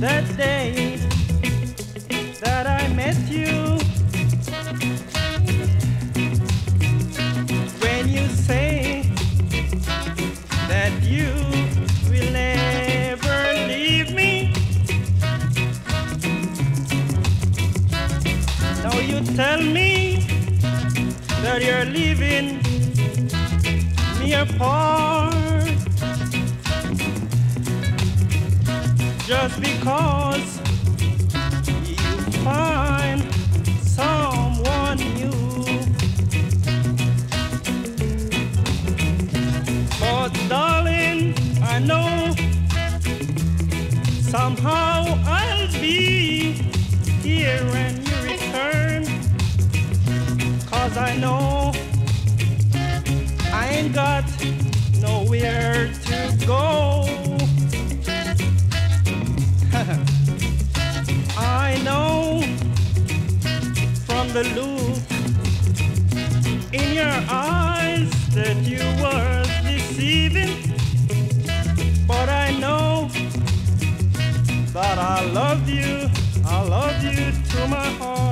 day that I met you. When you say that you will never leave me. Now you tell me that you're leaving me apart just because you find someone new. But darling, I know somehow I'll be here when you return. Cause I know I ain't got nowhere to go. The look in your eyes that you were deceiving, but I know that I love you, I love you to my heart.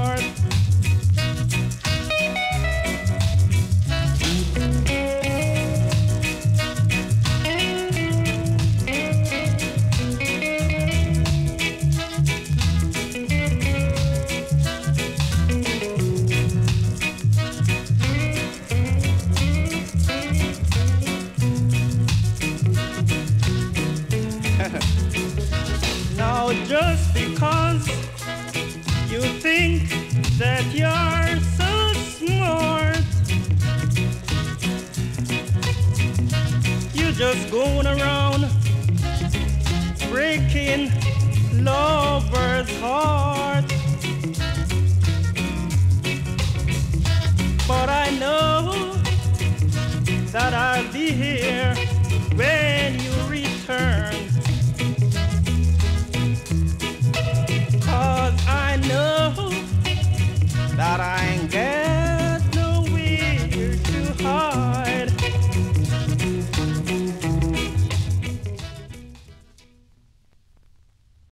Now just because you think that you're so smart, you're just going around breaking lovers' heart. But I know that I'll be here